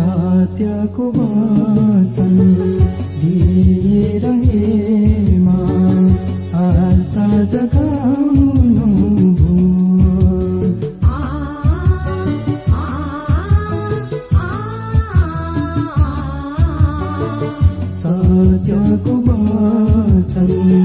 सत्यको वचन दिइरहेमा आस्था जगाउनु सत्यको वचन